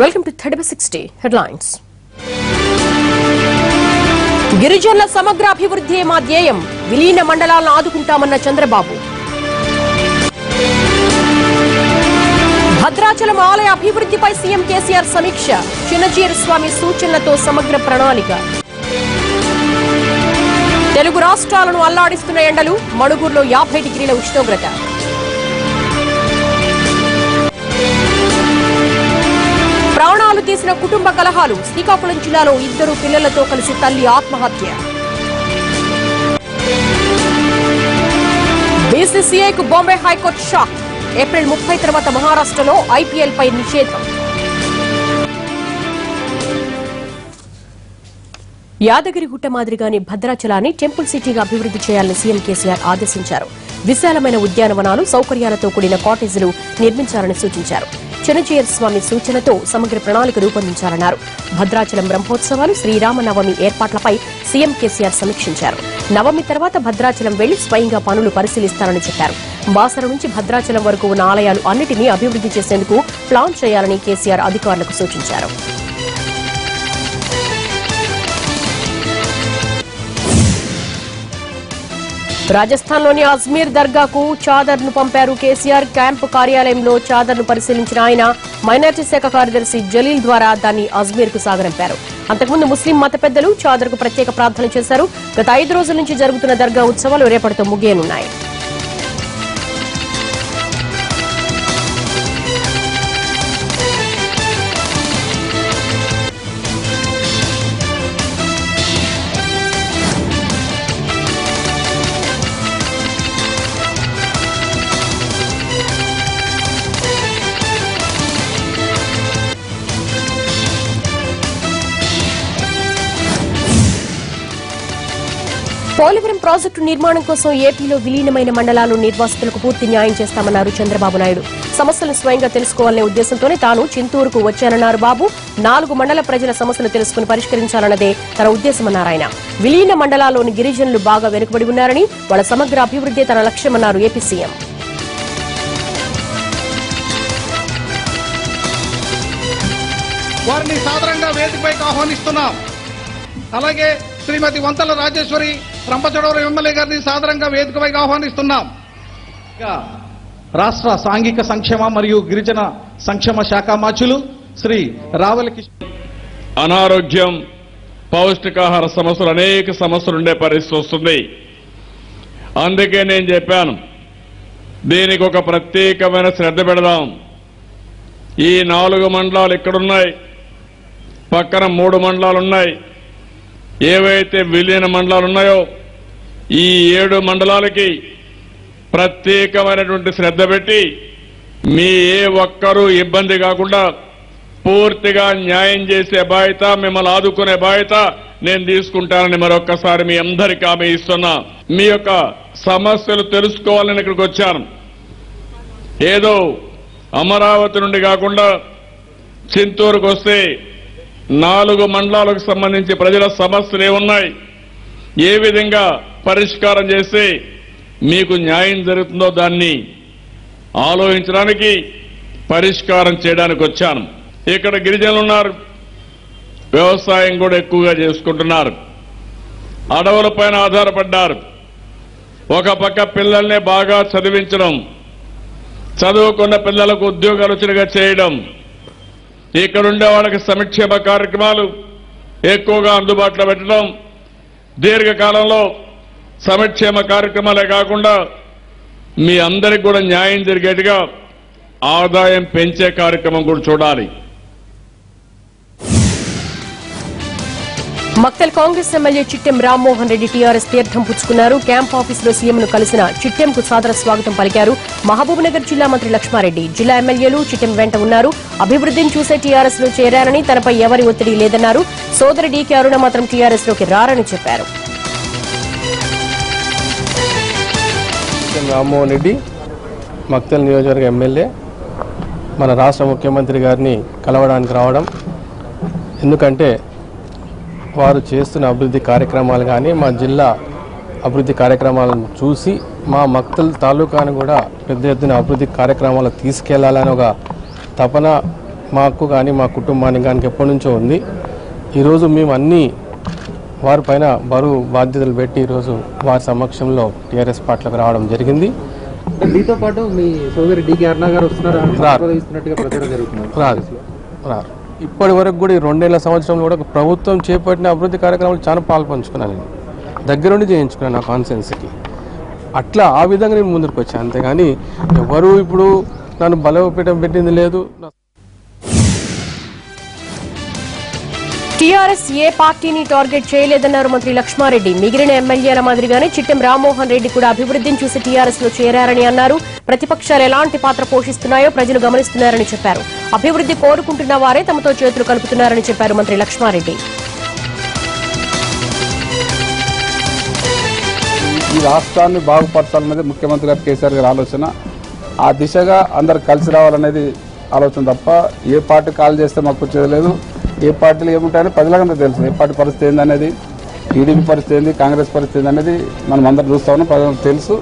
Welcome to thirty sixty headlines గిరిజనుల సమగ్ర అభివృద్ధి మా ధ్యేయం. విలీన మండలాలను ఆదుకుంటామన్న చంద్రబాబు. భద్రాచలం ఆలయ అభివృద్ధిపై సీఎం కేసీఆర్ సమీక్ష. చిన్నచీర స్వామి సూచనలతో సమగ్ర ప్రణాళిక. తెలుగు రాష్ట్రాలను అల్లాడిస్తున్న ఎండలు మణుగూరులో యాభై డిగ్రీల ఉష్ణోగ్రత. కుటుంబ కలహాలు శ్రీకాకుళం జిల్లాలో ఇద్దరు పిల్లలతో కలిసి తల్లి ఆత్మహత్య. బీసీసీఐకు బాంబే హైకోర్టు షాక్. ఏప్రిల్ ముప్పై తర్వాత మహారాష్ట్రలో ఐపీఎల్ పై నిషేధం. యాదగిరిగుట్ట మాదిరిగానే భద్రాచలాన్ని టెంపుల్ సిటీగా అభివృద్ధి చేయాలని సీఎం కేసీఆర్ ఆదేశించారు. విశాలమైన ఉద్యానవనాలు సౌకర్యాలతో కూడిన కాటేజీలు నిర్మించాలని సూచించారు. చిన్నజీయర్ స్వామి సూచనతో సమగ్ర ప్రణాళిక రూపొందించాలన్నారు. భద్రాచలం బ్రహ్మోత్సవాలు శ్రీరామనవమి ఏర్పాట్లపై సీఎం కేసీఆర్ సమీక్షించారు. నవమి తర్వాత భద్రాచలం వెళ్ళి స్వయంగా పనులు పరిశీలిస్తారని చెప్పారు. బాసర నుంచి భద్రాచలం వరకు ఉన్న ఆలయాలు అన్నిటినీ అభివృద్ధి చేసేందుకు ప్లాన్ చేయాలని కేసీఆర్ అధికారులకు సూచించారు. రాజస్థాన్లోని అజ్మీర్ దర్గాకు చాదర్ను పంపారు కేసీఆర్. క్యాంపు కార్యాలయంలో చాదర్ను పరిశీలించిన ఆయన మైనార్టీ శాఖ కార్యదర్శి జలీల్ ద్వారా దాన్ని అజ్మీర్కు కు అంతకుముందు ముస్లిం మత పెద్దలు చాదర్కు ప్రత్యేక ప్రార్థన చేశారు. గత ఐదు రోజుల నుంచి జరుగుతున్న దర్గా ఉత్సవాలు రేపటితో ముగియనున్నాయి. పోలవరం ప్రాజెక్టు నిర్మాణం కోసం ఏపీలో విలీనమైన మండలాలు నిర్వాసితులకు పూర్తి న్యాయం చేస్తామన్నారు చంద్రబాబు నాయుడు. సమస్యలను స్వయంగా తెలుసుకోవాలనే ఉద్దేశంతోనే తాను చింతూరుకు వచ్చానన్నారు బాబు. నాలుగు మండల ప్రజల సమస్యలు తెలుసుకుని పరిష్కరించాలన్నదే తన ఉద్దేశమన్నారు ఆయన. విలీన మండలాల్లోని గిరిజనులు బాగా వెనుకబడి ఉన్నారని వాళ్ళ సమగ్ర అభివృద్ధి తన లక్ష్యమన్నారు ఏపీ సీఎం. వారిని సాధారణంగా వేదికపైకి ఆహ్వానిస్తున్నాం. అలాగే శ్రీమతి వంతల రాజేశ్వరి రంపచోడవరం ఎమ్మెల్యే గారిని సాదరంగా వేదికపైకి ఆహ్వానిస్తున్నాం. రాష్ట్ర సాంఘిక సంక్షేమ మరియు గిరిజన సంక్షేమ శాఖ మాచులు శ్రీ రావల అనారోగ్యం పౌష్టికాహార సమస్యలు అనేక సమస్యలు ఉండే పరిస్థితి వస్తుంది. అందుకే నేను చెప్పాను దీనికి ఒక ప్రత్యేకమైన శ్రద్ధ పెడదాం. ఈ నాలుగు మండలాలు ఇక్కడున్నాయి పక్కన మూడు మండలాలు ఉన్నాయి ఏవైతే విలీన మండలాలు ఉన్నాయో ఈ ఏడు మండలాలకి ప్రత్యేకమైనటువంటి శ్రద్ధ పెట్టి మీ ఏ ఒక్కరూ ఇబ్బంది కాకుండా పూర్తిగా న్యాయం చేసే బాధ్యత మిమ్మల్ని ఆదుకునే బాధ్యత నేను తీసుకుంటానని మరొక్కసారి మీ అందరికీ ఆమె ఇస్తున్నా. మీ యొక్క సమస్యలు తెలుసుకోవాలని ఇక్కడికి వచ్చాను. ఏదో అమరావతి నుండి కాకుండా చింతూరుకు వస్తే నాలుగు మండలాలకు సంబంధించి ప్రజల సమస్యలు ఏమున్నాయి? ఏ విధంగా పరిష్కారం చేస్తే మీకు న్యాయం జరుగుతుందో దాన్ని ఆలోచించడానికి పరిష్కారం చేయడానికి వచ్చాను. ఇక్కడ గిరిజనులు ఉన్నారు. వ్యవసాయం కూడా ఎక్కువగా చేసుకుంటున్నారు. అడవులపైన ఆధారపడ్డారు. ఒక పక్క పిల్లల్ని బాగా చదివించడం చదువుకున్న పిల్లలకు ఉద్యోగాలు చేయడం ఇక్కడ ఉండే వాళ్ళకి సంక్షేమ కార్యక్రమాలు ఎక్కువగా అందుబాటులో పెట్టడం దీర్ఘకాలంలో సంక్షేమ కార్యక్రమాలే కాకుండా మీ అందరికి కూడా న్యాయం జరిగేట్టుగా ఆదాయం పెంచే కార్యక్రమం కూడా చూడాలి. Makthal Congress MLA Chittem Rammohan Reddy TRS తీర్థం పుచ్చుకున్నారు. క్యాంప్ ఆఫీసులో సీఎంను కలిసిన చిట్టెంకు సాదర స్వాగతం పలికారు. మహబూబ్నగర్ జిల్లా మంత్రి లక్ష్మారెడ్డి జిల్లా ఎమ్మెల్యేలు చిట్టెం వెంట ఉన్నారు. అభివృద్ధిని చూసే టీఆర్ఎస్లో చేరారని తనపై ఎవరి ఒత్తిడి లేదన్నారు. సోదరి డీకే అరుణ మాత్రం టీఆర్ఎస్లోకి రారని చెప్పారు. రామ్మోహన్ రెడ్డి మక్తల్ నియోజకవర్గ ఎమ్మెల్యే మన రాష్ట్ర ముఖ్యమంత్రి గారిని కలవడానికి రావడం. ఎందుకంటే వారు చేస్తున్న అభివృద్ధి కార్యక్రమాలు కానీ మా జిల్లా అభివృద్ధి కార్యక్రమాలను చూసి మా మక్తల్ తాలూకాను కూడా పెద్ద ఎత్తున అభివృద్ధి కార్యక్రమాలు తీసుకెళ్ళాలని ఒక తపన మాకు కానీ మా కుటుంబానికి కానీ ఎప్పటి నుంచో ఉంది. ఈరోజు మేము అన్నీ వారిపైన బరువు బాధ్యతలు పెట్టి ఈరోజు వారి సమక్షంలో టీఆర్ఎస్ పార్టీలకు రావడం జరిగింది. మీతో పాటు మీ సోదరి అరుణ గారు వస్తున్నారు. రారు. రారు. ఇప్పటి వరకు కూడా ఈ రెండేళ్ళ సంవత్సరంలో కూడా ప్రభుత్వం చేపట్టిన అభివృద్ధి కార్యక్రమాలు చాలా పాల్పంచుకున్నాను నేను. దగ్గరుండి చేయించుకున్నాను నా కాన్సెన్స్కి అట్లా ఆ విధంగా నేను ముందుకు వచ్చాను. అంతేగాని ఎవరు ఇప్పుడు నన్ను బలోపేతం పెట్టింది లేదు. టీఆర్ఎస్ ఏ పార్టీని టార్గెట్ చేయలేదన్నారు మంత్రి లక్ష్మారెడ్డి. మిగిలిన ఎమ్మెల్యేల మాదిరిగానే చిట్టెం రామ్మోహన్ రెడ్డి కూడా అభివృద్ధిని చూసి టీఆర్ఎస్లో చేరారని అన్నారు. ప్రతిపక్షాలు ఎలాంటి పాత్ర పోషిస్తున్నాయో ప్రజలు గమనిస్తున్నారని చెప్పారు. అభివృద్ధి కోరుకుంటున్న వారే తమతో చేతులు కలుపుతున్నారని చెప్పారు మంత్రి లక్ష్మారెడ్డి. ఈ రాష్ట్రాన్ని బాగుపరచాలనేది ముఖ్యమంత్రి గారు కేసీఆర్ గారి ఆలోచన. ఆ దిశగా అందరు కలిసి రావాలనేది ఆలోచన తప్ప ఏ పార్టీ కాల్ చేస్తే మాకు వచ్చేది లేదు. ఏ పార్టీలు ఏముంటాయని ప్రజలకంతా తెలుసు. ఏ పార్టీ పరిస్థితి ఏందనేది టీడీపీ పరిస్థితి ఏంది కాంగ్రెస్ పరిస్థితి ఏందనేది మనం అందరం చూస్తా ఉన్నాం ప్రజలకు తెలుసు.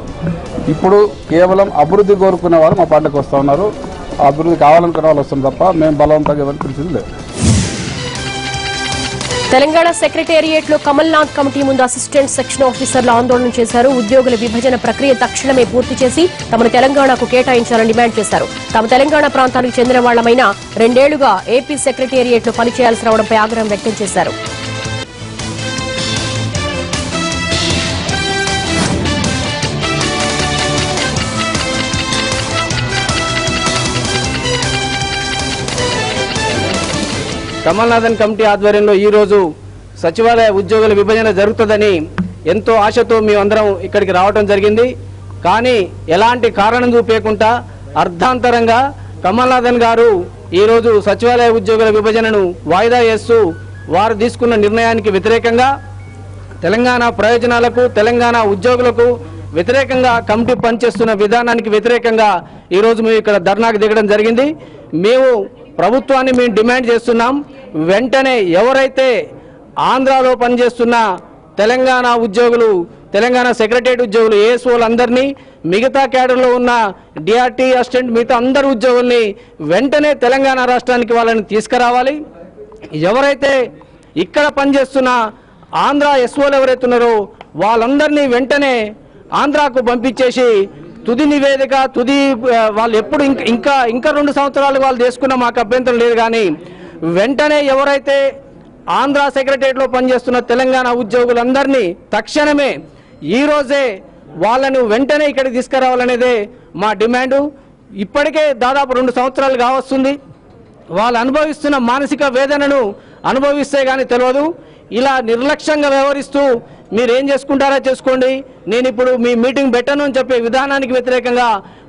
ఇప్పుడు కేవలం అభివృద్ధి కోరుకునే వారు మా పార్టీకి వస్తూ ఉన్నారు. అభివృద్ధి కావాలనుకునే వాళ్ళు వస్తుంది తప్ప మేము బలవంతంగా ఎవరికి పిలిచింది లేదు. తెలంగాణ సెక్రటేరియట్లో కమల్నాథ్ కమిటీ ముందు అసిస్టెంట్ సెక్షన్ ఆఫీసర్లు ఆందోళన చేశారు. ఉద్యోగుల విభజన ప్రక్రియ తక్షణమే పూర్తి చేసి తమను తెలంగాణకు కేటాయించాలని డిమాండ్ చేశారు. తమ తెలంగాణ ప్రాంతానికి చెందిన వాళ్ళమైన రెండేళ్ళుగా ఏపీ సెక్రటేరియట్లో పనిచేయాల్సి రావడంపై ఆగ్రహం వ్యక్తం చేశారు. కమల్నాథన్ కమిటీ ఆధ్వర్యంలో ఈరోజు సచివాలయ ఉద్యోగుల విభజన జరుగుతుందని ఎంతో ఆశతో మేమందరం ఇక్కడికి రావడం జరిగింది. కానీ ఎలాంటి కారణం చూపేయకుండా అర్ధాంతరంగా కమల్నాథన్ గారు ఈరోజు సచివాలయ ఉద్యోగుల విభజనను వాయిదా వేస్తూ వారు తీసుకున్న నిర్ణయానికి వ్యతిరేకంగా తెలంగాణ ప్రయోజనాలకు తెలంగాణ ఉద్యోగులకు వ్యతిరేకంగా కమిటీ పనిచేస్తున్న విధానానికి వ్యతిరేకంగా ఈరోజు మేము ఇక్కడ ధర్నాకు దిగడం జరిగింది. మేము ప్రభుత్వాన్ని మేము డిమాండ్ చేస్తున్నాం. వెంటనే ఎవరైతే ఆంధ్రాలో పనిచేస్తున్న తెలంగాణ ఉద్యోగులు తెలంగాణ సెక్రటరియట్ ఉద్యోగులు ఏఎస్ఓలు అందరినీ మిగతా క్యాడర్లో ఉన్న డిఆర్టీ అసిస్టెంట్ మిగతా అందరు ఉద్యోగుల్ని వెంటనే తెలంగాణ రాష్ట్రానికి వాళ్ళని తీసుకురావాలి. ఎవరైతే ఇక్కడ పనిచేస్తున్న ఆంధ్ర ఎస్ఓలు ఎవరైతే ఉన్నారో వాళ్ళందరినీ వెంటనే ఆంధ్రాకు పంపించేసి తుది నివేదిక తుది వాళ్ళు ఎప్పుడు ఇంకా ఇంకా ఇంకా రెండు సంవత్సరాలు వాళ్ళు చేసుకున్న మాకు అభ్యంతరం లేదు కానీ వెంటనే ఎవరైతే ఆంధ్ర సెక్రటరియట్లో పనిచేస్తున్న తెలంగాణ ఉద్యోగులందరినీ తక్షణమే ఈరోజే వాళ్ళను వెంటనే ఇక్కడికి తీసుకురావాలనేదే మా డిమాండు. ఇప్పటికే దాదాపు రెండు సంవత్సరాలు కావస్తుంది. వాళ్ళు అనుభవిస్తున్న మానసిక వేదనను అనుభవిస్తే కానీ తెలియదు ఇలా నిర్లక్ష్యంగా వ్యవహరిస్తూ మీరు ఏం చేసుకోండి. నేను ఇప్పుడు మీ మీటింగ్ పెట్టను అని చెప్పే విధానానికి వ్యతిరేకంగా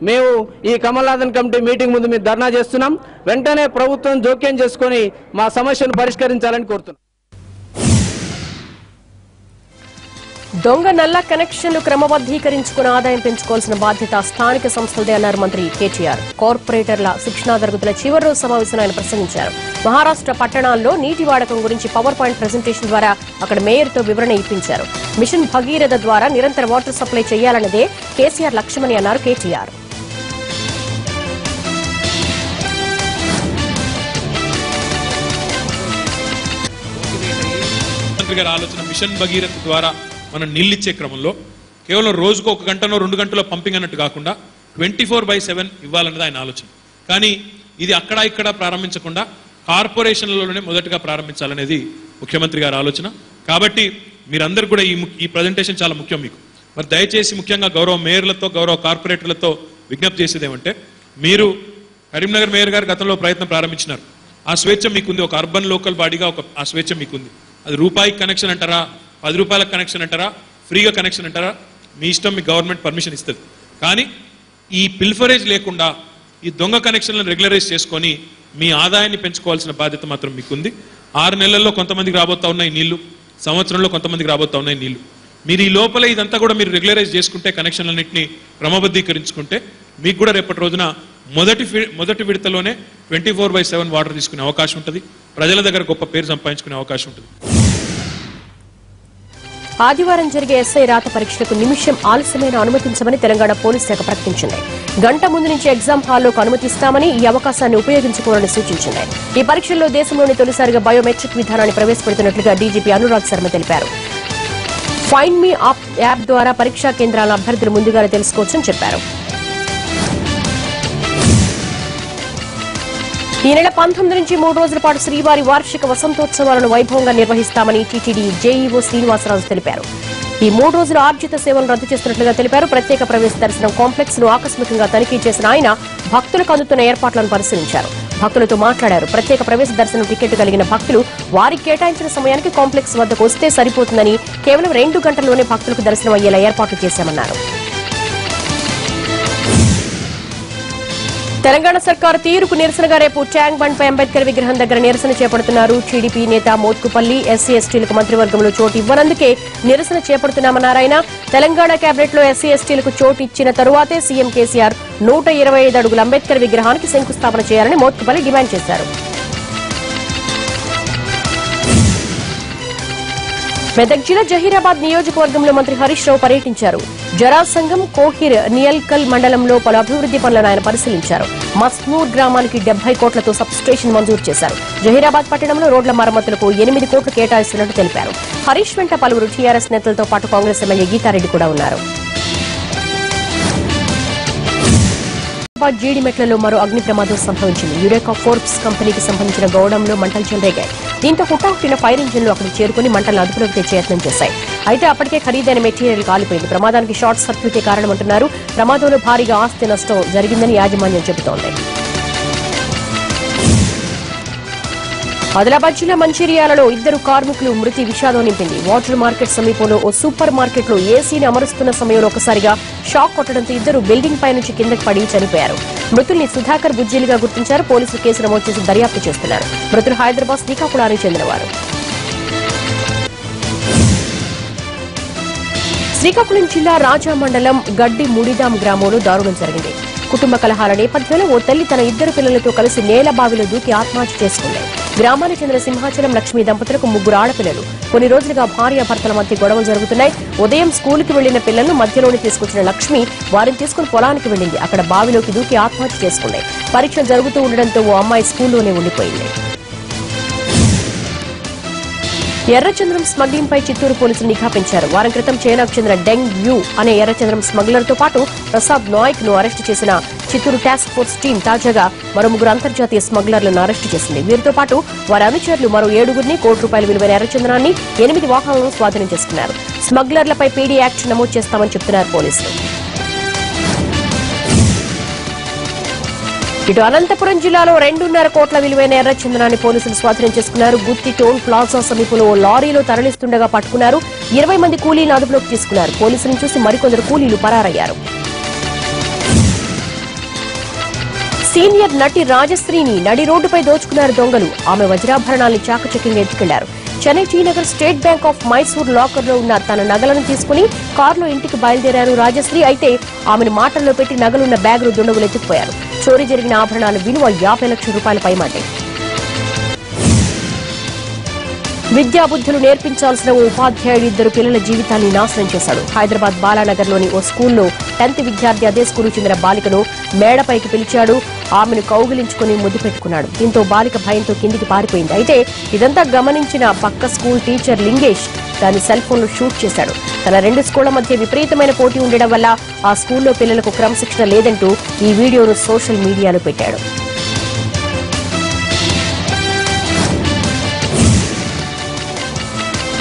మేము ఈ కమల్నాథన్ కమిటీ మీటింగ్ ముందు మేము ధర్నా చేస్తున్నాం. వెంటనే ప్రభుత్వం జోక్యం చేసుకొని మా సమస్యను పరిష్కరించాలని కోరుతున్నాం. దొంగ నల్ల కనెక్షన్లు క్రమబద్దీకరించుకుని ఆదాయం పెంచుకోవాల్సిన బాధ్యత స్థానిక సంస్థలదే అన్నారు మంత్రి కేటీఆర్. కార్పొరేటర్ల శిక్షణా తరగతుల చివరి రోజు సమావేశంలో ఆయన ప్రసంగించారు. మహారాష్ట్ర పట్టణాల్లో నీటి వాడకం గురించి పవర్ పాయింట్ ప్రెజెంటేషన్ ద్వారా అక్కడ మేయర్తో వివరణ ఇప్పించారు. మిషన్ భగీరథ ద్వారా నిరంతర వాటర్ సప్లై చేయాలన్నదే కేసీఆర్ లక్ష్యమని అన్నారు కేటీఆర్. ఆలోచన మిషన్ భగీరథ ద్వారా మనం నీళ్ళిచ్చే క్రమంలో కేవలం రోజుకు ఒక గంటనో రెండు గంటలో పంపింగ్ అన్నట్టు కాకుండా ట్వంటీ ఫోర్ బై సెవెన్ ఇవ్వాలన్నది ఆయన ఆలోచన. కానీ ఇది అక్కడ ఇక్కడ ప్రారంభించకుండా కార్పొరేషన్లలోనే మొదటగా ప్రారంభించాలనేది ముఖ్యమంత్రి గారి ఆలోచన. కాబట్టి మీరందరూ కూడా ఈ ము- ఈ ప్రజెంటేషన్ చాలా ముఖ్యం మీకు. మరి దయచేసి ముఖ్యంగా గౌరవ మేయర్లతో గౌరవ కార్పొరేటర్లతో విజ్ఞప్తి చేసేది ఏమంటే మీరు కరీంనగర్ మేయర్ గారు గతంలో ప్రయత్నం ప్రారంభించినారు. ఆ స్వేచ్ఛ మీకుంది. ఒక అర్బన్ లోకల్ బాడీగా ఒక ఆ స్వేచ్ఛ మీకుంది. అది రూపాయి కనెక్షన్ అంటారా? పది రూపాయల కనెక్షన్ అంటారా? ఫ్రీగా కనెక్షన్ అంటారా? మీ ఇష్టం మీ గవర్నమెంట్ పర్మిషన్ ఇస్తుంది. కానీ ఈ పిల్ఫరేజ్ లేకుండా ఈ దొంగ కనెక్షన్లను రెగ్యులరైజ్ చేసుకొని మీ ఆదాయాన్ని పెంచుకోవాల్సిన బాధ్యత మాత్రం మీకుంది. ఆరు నెలల్లో కొంతమందికి రాబోతా ఉన్నాయి నీళ్ళు. సంవత్సరంలో కొంతమందికి రాబోతా ఉన్నాయి నీళ్ళు. మీరు ఈ లోపల ఇదంతా కూడా మీరు రెగ్యులరైజ్ చేసుకుంటే కనెక్షన్లన్నింటినీ క్రమబద్ధీకరించుకుంటే మీకు కూడా రేపటి రోజున మొదటి మొదటి విడతలోనే twenty four by seven water తీసుకునే అవకాశం ఉంటుంది. ప్రజల దగ్గర గొప్ప పేరు సంపాదించుకునే అవకాశం ఉంటుంది. ఆదివారం జరిగే ఎస్ఐ రాత పరీక్షలకు నిమిషం ఆలస్యమైన అనుమతించమని తెలంగాణ పోలీస్ శాఖ ప్రకటించింది. గంట ముందు నుంచి ఎగ్జామ్ హాల్లోకి అనుమతిస్తామని ఈ అవకాశాన్ని ఉపయోగించుకోవాలని సూచించింది. ఈ పరీక్షల్లో దేశంలోని తొలిసారిగా బయోమెట్రిక్ విధానాన్ని ప్రవేశపెడుతున్నట్లుగా డీజీపీ అనురాగ్ శర్మ తెలిపారు. ఫైన్ మీ ఆప్ యాప్ ద్వారా పరీక్షా కేంద్రాల అభ్యర్థులు ముందుగానే తెలుసుకోవచ్చని చెప్పారు. ఈ నెల పంతొమ్మిది నుంచి మూడు రోజుల పాటు శ్రీవారి వార్షిక వసంతోత్సవాలను వైభవంగా నిర్వహిస్తామని టీటీడీ జేఈఓ శ్రీనివాసరాజు తెలిపారు. ఈ మూడు రోజుల ఆర్జిత సేవలను రద్దు చేస్తున్నట్లుగా తెలిపారు. ప్రత్యేక ప్రవేశ దర్శనం కాంప్లెక్స్ను ఆకస్మికంగా తనిఖీ చేసిన ఆయన భక్తులకు అందుతున్న ఏర్పాట్లను పరిశీలించారు. భక్తులతో మాట్లాడారు. ప్రత్యేక ప్రవేశ దర్శనం టికెట్ కలిగిన భక్తులు వారికి కేటాయించిన సమయానికి కాంప్లెక్స్ వద్దకు వస్తే సరిపోతుందని కేవలం రెండు గంటల్లోనే భక్తులకు దర్శనం అయ్యేలా ఏర్పాట్లు చేశామన్నారు. తెలంగాణ సర్కారు తీరుకు నిరసనగా రేపు ట్యాంక్ బండ్పై అంబేద్కర్ విగ్రహం దగ్గర నిరసన చేపడుతున్నారు. టీడీపీ నేత మోత్కుపల్లి ఎస్సీ ఎస్టీలకు మంత్రివర్గంలో చోటు ఇవ్వనందుకే నిరసన చేపడుతున్నామన్నారాయన. తెలంగాణ కేబినెట్లో ఎస్సీ ఎస్టీలకు చోటు ఇచ్చిన తరువాతే సీఎం కేసీఆర్ నూట ఇరవై ఐదు అడుగుల అంబేద్కర్ విగ్రహానికి శంకుస్థాపన చేయాలని మోత్కుపల్లి డిమాండ్ చేశారు. మెదక్ జిల్లా జహీరాబాద్ నియోజకవర్గంలో మంత్రి హరీష్ రావు పర్యటించారు. జరాసంగం కోహిర్ నియల్కల్ మండలంలో పలు అభివృద్ది పనులను ఆయన పరిశీలించారు. మస్నూర్ గ్రామానికి డెబ్బై కోట్లతో సబ్ స్టేషన్ మంజూరు చేశారు. జహీరాబాద్ పట్టణంలో రోడ్ల మరమ్మతులకు ఎనిమిది కోట్లు కేటాయిస్తున్నట్టు తెలిపారు. హరీష్ వెంట పలువురు టీఆర్ఎస్ నేతలతో పాటు కాంగ్రెస్ ఎమ్మెల్యే గీతారెడ్డి కూడా ఉన్నారు. హైదరాబాద్ జీడిమెట్లలో మరో అగ్ని ప్రమాదం సంభవించింది. యురేకా ఫోర్బ్స్ కంపెనీకి సంబంధించిన గౌడంలో మంటలు చెలరేగాయి. దీంతో హుటాహుటిన ఫైర్ ఇంజిన్లు అక్కడికి చేరుకుని మంటలను అదుపులోకి తెచ్చే యత్నం చేశాయి. అయితే అప్పటికే ఖరీదైన మెటీరియల్ కాలిపోయింది. ప్రమాదానికి షార్ట్ సర్క్యూటే కారణమంటున్నారు. ప్రమాదంలో భారీగా ఆస్తి నష్టం జరిగిందని యాజమాన్యం చెబుతోంది. ఆదిలాబాద్ జిల్లా మంచిర్యాలలో ఇద్దరు కార్మికులు మృతి విషాదం నింపింది. వాటర్ మార్కెట్ సమీపంలో ఓ సూపర్ మార్కెట్లో ఏసీని అమరుస్తున్న సమయంలో ఒకసారిగా షాక్ కొట్టడంతో ఇద్దరు బిల్డింగ్ పై నుంచి కిందకి పడి చనిపోయారు. మృతుల్ని సుధాకర్ బుజ్జీలుగా గుర్తించారు. పోలీసులు కేసు నమోదు చేసి దర్యాప్తు చేస్తున్నారు. మృతులు హైదరాబాద్ శ్రీకాకుళానికి చెందినవారు. శ్రీకాకుళం జిల్లా రాజా మండలం గడ్డి ముడిదాం గ్రామంలో దారుణం జరిగింది. కుటుంబ కలహాల నేపథ్యంలో ఓ తల్లి తన ఇద్దరు పిల్లలతో కలిసి నేల బావిలో దూకి ఆత్మహత్య చేసుకుంది. గ్రామానికి చెందిన సింహాచలం లక్ష్మీ దంపతులకు ముగ్గురు ఆడపిల్లలు. కొన్ని రోజులుగా భార్య భర్తల మధ్య గొడవలు జరుగుతున్నాయి. ఉదయం స్కూలుకి వెళ్ళిన పిల్లలను మధ్యలోనే తీసుకొచ్చిన లక్ష్మి వారిని తీసుకుని పొలానికి వెళ్ళింది అక్కడ బావిలోకి దూకి ఆత్మహత్య చేసుకుంది పరీక్ష జరుగుతూ ఉండడంతో ఓ అమ్మాయి స్కూల్లోనే ఉండిపోయింది. ఎర్రచంద్రం స్మగ్లింగ్ పై చిత్తూరు పోలీసులు నిఘా పెంచారు. వారం క్రితం చైనాకు చెందిన డెంగ్ యూ అనే ఎర్రచంద్రం స్మగ్లర్తో పాటు ప్రసాద్ నాయక్ను అరెస్టు చేసిన చిత్తూరు టాస్క్ ఫోర్స్ టీం తాజాగా మరో ముగ్గురు అంతర్జాతీయ స్మగ్లర్లను అరెస్టు చేసింది. వీరితో పాటు వారి అనుచరులు మరో ఏడుగురిని కోటి రూపాయల విలువైన ఎర్రచంద్రాన్ని ఎనిమిది వాహనాలను స్వాధీనం చేసుకున్నారు. స్మగ్లర్లపై పీడీ యాక్ట్ నమోదు చేస్తామని చెబుతున్నారు పోలీసులు. ఇటు అనంతపురం జిల్లాలో రెండున్నర కోట్ల విలువైన ఎర్రచందనాన్ని పోలీసులు స్వాధీనం చేసుకున్నారు. గుత్తి టోల్ ప్లాజా సమీపంలో ఓ లారీలో తరలిస్తుండగా పట్టుకున్నారు. ఇరవై మంది కూలీలు అదుపులోకి తీసుకున్నారు. పోలీసులను చూసి మరికొందరు కూలీలు పరారయ్యారు. సీనియర్ నటి రాజశ్రీని నడి రోడ్డుపై దోచుకున్నారు దొంగలు. ఆమె వజ్రాభరణాల్ని చాకచక్యంగా ఎత్తుకెళ్ళారు. Chennai T Nagar state bank of Mysore లాకర్లో ఉన్న తన నగలను తీసుకుని కారులో ఇంటికి బయలుదేరారు రాజశ్రీ. అయితే ఆమెను మాటల్లో పెట్టి నగలున్న బ్యాగును దుండగులు ఎత్తుకుపోయారు. చోరీ జరిగిన ఆభరణాల విలువ యాభై లక్షల రూపాయలు పైమాటే విద్యాబుద్ధులు నేర్పించాల్సిన ఓ ఉపాధ్యాయుడు ఇద్దరు పిల్లల జీవితాన్ని నాశనం చేశాడు. హైదరాబాద్ బాలానగర్లోని ఓ స్కూల్లో టెన్త్ విద్యార్థి అదే స్కూలు చెందిన బాలికను మేడపైకి పిలిచాడు. ఆమెను కౌగిలించుకుని ముద్దు పెట్టుకున్నాడు. దీంతో బాలిక భయంతో కిందికి పారిపోయింది. అయితే ఇదంతా గమనించిన పక్క స్కూల్ టీచర్ లింగేష్ దాని సెల్ ఫోన్లో షూట్ చేశాడు. తన రెండు స్కూళ్ళ మధ్య విపరీతమైన పోటీ ఉండడం వల్ల ఆ స్కూల్లో పిల్లలకు క్రమశిక్షణ లేదంటూ ఈ వీడియోను సోషల్ మీడియాలో పెట్టాడు.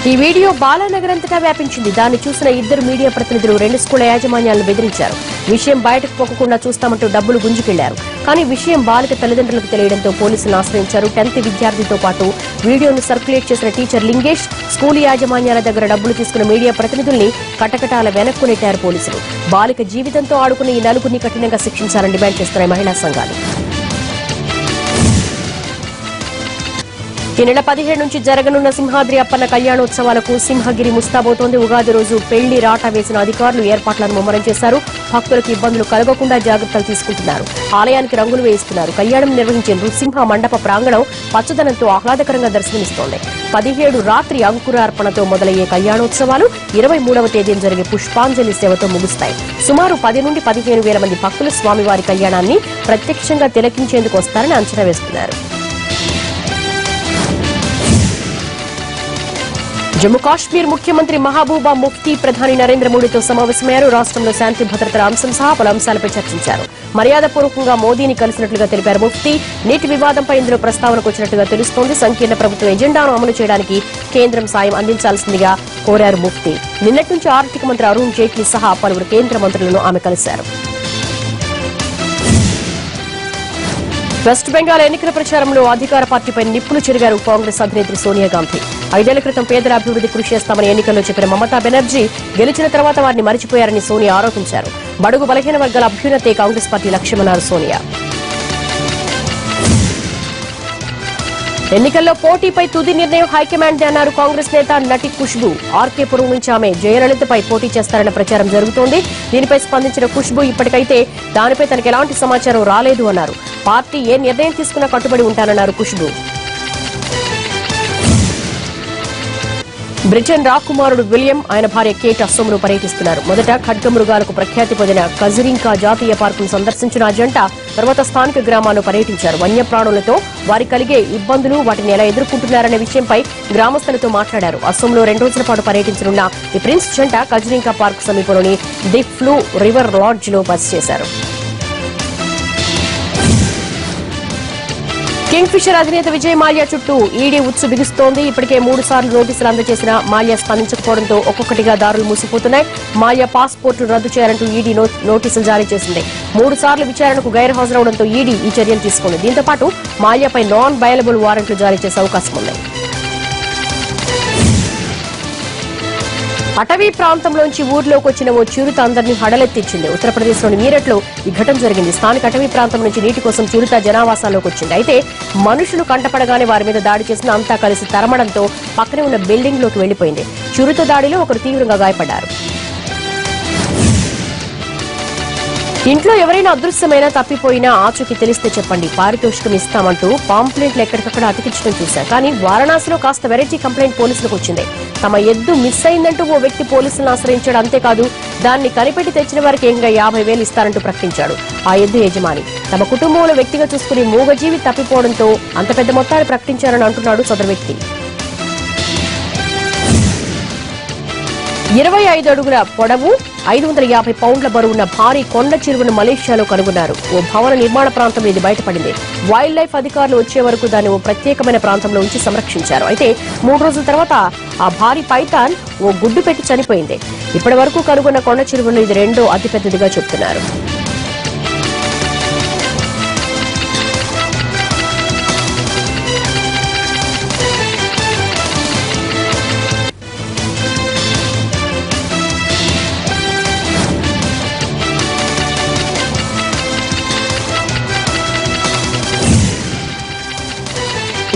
ఈ వీడియో బాలానగరంతటా వ్యాపించింది. దాన్ని చూసిన ఇద్దరు మీడియా ప్రతినిధులు రెండు స్కూళ్ళ యాజమాన్యాలను బెదిరించారు. విషయం బయటకు పోకకుండా చూస్తామంటూ డబ్బులు గుంజుకెళ్ళారు. కానీ విషయం బాలిక తల్లిదండ్రులకు తెలియడంతో పోలీసులు ఆశ్రయించారు. టెన్త్ విద్యార్థితో పాటు వీడియోను సర్క్యులేట్ చేసిన టీచర్ లింగేష్ స్కూల్ యాజమాన్యాల దగ్గర డబ్బులు తీసుకున్న మీడియా ప్రతినిధుల్ని కటకటాల వెనక్కు నెట్టారు పోలీసులు. బాలిక జీవితంతో ఆడుకున్న ఈ నలుగురిని కఠినంగా శిక్షించాలని డిమాండ్ చేస్తున్నాయి మహిళా సంఘాలు. ఈ నెల పదిహేడు నుంచి జరగనున్న సింహాద్రి అప్పన్న కళ్యాణోత్సవాలకు సింహగిరి ముస్తాబోతోంది ఉగాది రోజు పెళ్ళి రాట వేసిన అధికారులు ఏర్పాట్లను ముమ్మరం చేశారు. భక్తులకు ఇబ్బందులు కలగకుండా జాగ్రత్తలు తీసుకుంటున్నారు. ఆలయానికి రంగులు వేయిస్తున్నారు. కళ్యాణం నిర్వహించే నృసింహ మండప ప్రాంగణం పచ్చదనంతో ఆహ్లాదకరంగా దర్శనమిస్తోంది. పదిహేడు రాత్రి అంకురార్పణతో మొదలయ్యే కళ్యాణోత్సవాలు ఇరవై మూడవ తేదీన జరిగే పుష్పాంజలి సేవతో ముగుస్తాయి. సుమారు పది నుండి పదిహేను వేల మంది భక్తులు స్వామివారి కళ్యాణాన్ని ప్రత్యక్షంగా తిలకించేందుకు వస్తారని అంచనా వేస్తున్నారు. జమ్మూ కాశ్మీర్ ముఖ్యమంత్రి మహబూబా ముఫ్తీ ప్రధాని నరేంద్ర మోడీతో సమావేశమయ్యారు. రాష్ట్రంలో శాంతి భద్రతల అంశం సహా పలు అంశాలపై చర్చించారు. మర్యాదపూర్వకంగా మోదీని కలిసినట్లుగా తెలిపారు ముఫ్తీ. నీటి వివాదంపై ఇందులో ప్రస్తావనకు వచ్చినట్లుగా తెలుస్తోంది. సంకీర్ణ ప్రభుత్వ ఎజెండాను అమలు చేయడానికి కేంద్రం సాయం అందించాల్సిందిగా కోరారు ముఫ్తీ. నిన్నటి నుంచి ఆర్థిక మంత్రి అరుణ్ జైట్లీ సహా పలువురు కేంద్ర మంత్రులను ఆమె కలిశారు. వెస్ట్ బెంగాల్ ఎన్నికల ప్రచారంలో అధికార పార్టీపై నిప్పులు చెరిగారు కాంగ్రెస్ అధినేత్రి సోనియా గాంధీ. ఐదేళ్ళ క్రితం పేదల అభివృద్ధి కృషి చేస్తామని ఎన్నికల్లో చెప్పిన మమతా బెనర్జీ గెలిచిన తర్వాత వారిని మరిచిపోయారని సోనియా ఆరోపించారు. బడుగు బలహీన వర్గాల అభ్యున్నతే కాంగ్రెస్ పార్టీ లక్ష్యమన్నారు సోనియా. ఎన్నికల్లో పోటీపై తుది నిర్ణయం హైకమాండ్ అన్నారు కాంగ్రెస్ నేత నటి ఖుష్బు. ఆర్కే పురం నుంచి ఆమె జయలలితపై పోటీ చేస్తారన్న ప్రచారం జరుగుతోంది. దీనిపై స్పందించిన ఖుష్బు ఇప్పటికైతే దానిపై తనకు ఎలాంటి సమాచారం రాలేదు అన్నారు. పార్టీ ఏ నిర్ణయం తీసుకున్నా కట్టుబడి ఉంటానన్నారు ఖుష్బు. బ్రిటన్ రాకుమారుడు విలియం ఆయన భార్య కేట్ అస్సోంను పర్యటిస్తున్నారు. మొదట ఖడ్గమృగాలకు ప్రఖ్యాతి పొందిన కజిరింకా జాతీయ పార్కును సందర్శించిన ఆ జంట తర్వాత స్థానిక గ్రామాలను పర్యటించారు. వన్యప్రాణులతో వారి కలిగే ఇబ్బందులు వాటిని ఎలా ఎదుర్కొంటున్నారనే విషయంపై గ్రామస్తులతో మాట్లాడారు. అస్సోంలో రెండు రోజుల పాటు పర్యటించనున్న ఈ ప్రిన్స్ జంట కజిరింకా పార్క్ సమీపంలోని ది ఫ్లూ రివర్ లాడ్జ్లో బస చేశారు. కింగ్ ఫిషర్ అధినేత విజయ్ మాల్యా చుట్టూ ఈడీ ఉత్సు బిగుస్తోంది. ఇప్పటికే మూడు సార్లు నోటీసులు అందజేసిన మాల్యా స్పందించకపోవడంతో ఒక్కొక్కటిగా దారులు మూసిపోతున్నాయి. మాల్యా పాస్పోర్టు రద్దు చేయాలంటూ ఈడీ నోటీసులు జారీ చేసింది. మూడు సార్లు విచారణకు గైర్హాజరవడంతో ఈడీ ఈ చర్యలు తీసుకుంది. దీంతో పాటు మాల్యాపై నాన్ బయలబుల్ వారెంట్లు జారీ చేసే అవకాశం ఉంది. అటవీ ప్రాంతంలోంచి ఊర్లోకి వచ్చిన ఓ చిరుత అందరినీ హడలెత్తించింది. ఉత్తరప్రదేశ్లోని మీరట్లో ఈ ఘటన జరిగింది. స్థానిక అటవీ ప్రాంతం నుంచి నీటి కోసం చిరుత జనావాసాల్లోకి వచ్చింది. అయితే మనుషులు కంటపడగానే వారి మీద దాడి చేసిన అంతా కలిసి తరమడంతో పక్కనే ఉన్న బిల్డింగ్లోకి వెళ్ళిపోయింది చిరుత దాడిలో ఒకరు తీవ్రంగా గాయపడ్డారు. ఇంట్లో ఎవరైనా అదృశ్యమైనా తప్పిపోయినా ఆచూకీ తెలిస్తే చెప్పండి. పారితోషికం ఇస్తామంటూ పాంప్లెంట్లు ఎక్కడికక్కడ అతికించడం చూశారు. కానీ వారణాసిలో కాస్త వెరైటీ కంప్లైంట్ పోలీసులకు వచ్చింది. తమ ఎద్దు మిస్ అయిందంటూ ఓ వ్యక్తి పోలీసులను ఆశ్రయించాడు. అంతేకాదు దాన్ని కనిపెట్టి తెచ్చిన వారికి ఇంకా యాభై వేలు ఇస్తారంటూ ప్రకటించాడు ఆ ఎద్దు యజమాని. తమ కుటుంబంలో వ్యక్తిగా చూసుకుని మూగజీవి తప్పిపోవడంతో అంత పెద్ద మొత్తాన్ని ప్రకటించారని అంటున్నాడు సదరు వ్యక్తి. ఇరవై ఐదు అడుగుల పొడవు ఐదు వందల యాభై పౌండ్ల బరువున్న భారీ కొండ చెరువును మలేషియాలో కనుగొన్నారు. ఓ భవన నిర్మాణ ప్రాంతంలో ఇది బయటపడింది. వైల్డ్ లైఫ్ అధికారులు వచ్చే వరకు దాన్ని ఓ ప్రత్యేకమైన ప్రాంతంలో ఉంచి సంరక్షించారు. అయితే మూడు రోజుల తర్వాత ఆ భారీ పైథాన్ ఓ గుడ్డు పెట్టి చనిపోయింది. ఇప్పటి వరకు కనుగొన్న కొండ చెరువును ఇది రెండో అతిపెద్దదిగా చెప్తున్నారు.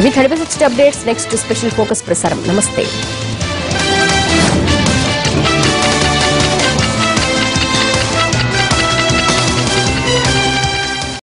ఇవి thirty sixty updates next special focus ప్రసారం నమస్తే